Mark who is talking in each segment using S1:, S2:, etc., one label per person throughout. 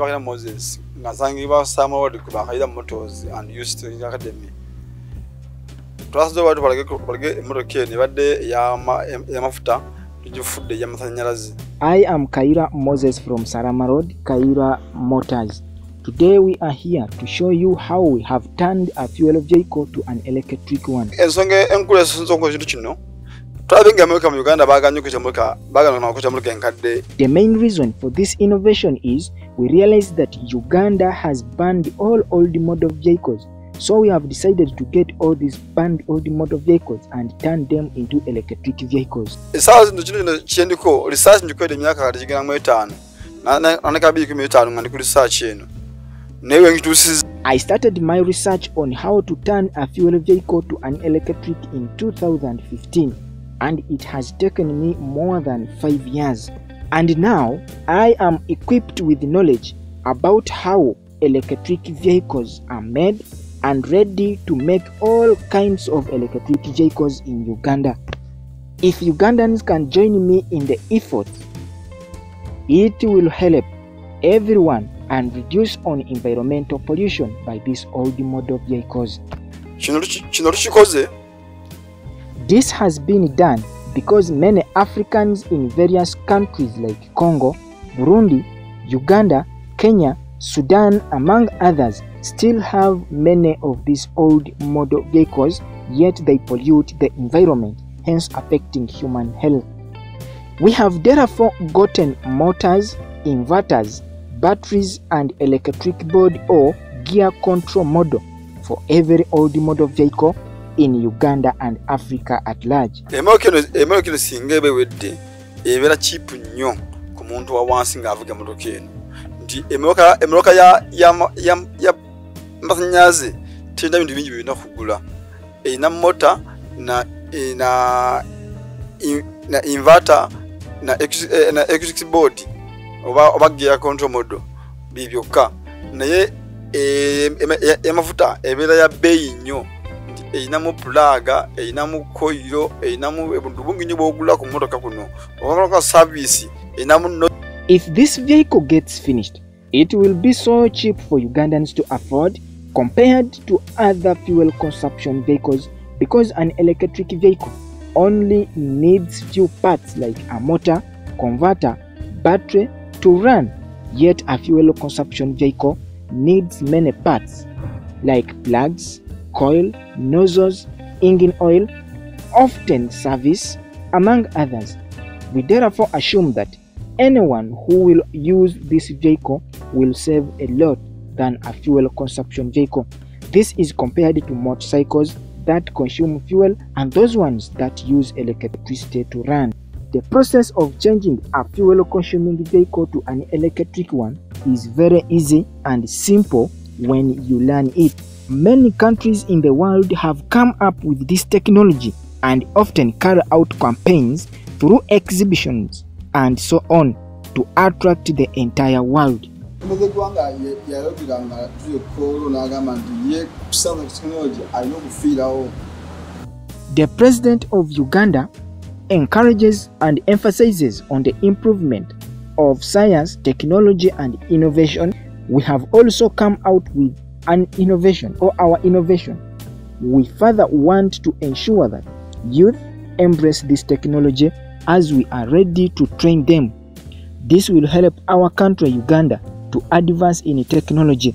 S1: tebakira moses nga nsangibwa samawod ku bakayira motors and used academy twasaze batu balage emmotoka eno ebadde eyama- eyamafuta tugifudde eyamasanyalaze
S2: I am Kaira Moses from Sarama Road, Kaira Motors. Today we are here to show you how we have turned a fuel vehicle to an electric one.
S1: ensonga enkulu esinza okukola ekintu kino tulabe nga emmotoka mu uganda baganye okukola emmotoka bagana enkadde
S2: The main reason for this innovation is we realized that Uganda has banned all old model vehicles. So we have decided to get all these banned old model vehicles and turn them into electric vehicles.
S1: esaawa zino kino kino kyendiko lisaasi ngikolera emyaka kati gigeramu etaano naneka etaano nga ndi ku lisaaki eno naye wengituusiza
S2: I started my research on how to turn a fuel vehicle to an electric in 2015 and it has taken me more than 5 years. And now I am equipped with knowledge about how electric vehicles are made and ready to make all kinds of electric vehicles in Uganda. If Ugandans can join me in the effort, it will help everyone and reduce on environmental pollution by these old model vehicles. This has been done because many Africans in various countries like Congo, Burundi, Uganda, Kenya, Sudan, among others, still have many of these old model vehicles, yet they pollute the environment, hence affecting human health. We have therefore gotten motors, inverters, batteries, and electric board or gear control model for every old model vehicle in Uganda and Africa at large.
S1: emmotoka eno singa eba ewedde ebeera chipu nnyo ku muntu wa wansi ng'avuga emmotoka eno nti emmotoka ya ya ma- ya- ya masanyalaze terina bintu bingi byolina kugula erina mota na eh, na eh, electric board oba gear control model bibyokka naye eh, emafuta ebeera ya bbeeyi nnyo motoka kuno obakolaka saavisi erinamu no
S2: If this vehicle gets finished, it will be so cheap for Ugandans to afford compared to other fuel consumption vehicles because an electric vehicle only needs few parts like a motor, converter, battery to run. Yet a fuel consumption vehicle needs many parts like plugs, coil, nozzles, engine oil, often service, among others. We therefore assume that anyone who will use this vehicle will save a lot than a fuel consumption vehicle. This is compared to motorcycles that consume fuel and those ones that use electricity to run. The process of changing a fuel consuming vehicle to an electric one is very easy and simple when you learn it. Many countries in the world have come up with this technology and often carry out campaigns through exhibitions and so on to attract the entire world.
S3: tumeze eggwanga yayogera nga tuyekolo n'agamba nti ye kusanga tekinologi alina okufiirawo
S2: The president of Uganda encourages and emphasizes on the improvement of science, technology, and innovation. We have also come out with an innovation or our innovation. We further want to ensure that youth embrace this technology as we are ready to train them. This will help our country, Uganda, to advance in technology.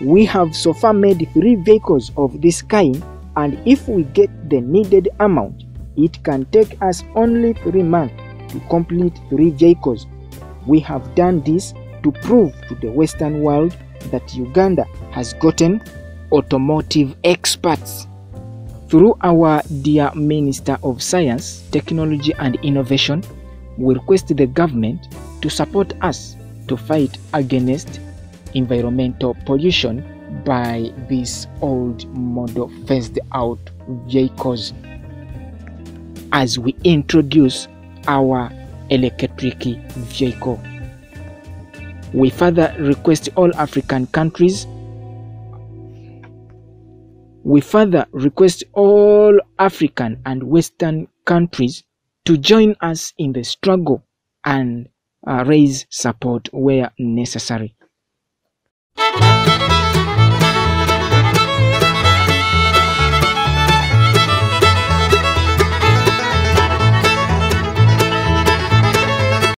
S2: We have so far made three vehicles of this kind, and if we get the needed amount, it can take us only three months to complete three vehicles. We have done this to prove to the Western world that Uganda has gotten automotive experts. Through our dear Minister of Science, Technology and Innovation, we request the government to support us to fight against environmental pollution by these old model phased out vehicles as we introduce our electric vehicle. We further request all African countries we further request all African and Western countries to join us in the struggle and uh, raise support where necessary. Thank you.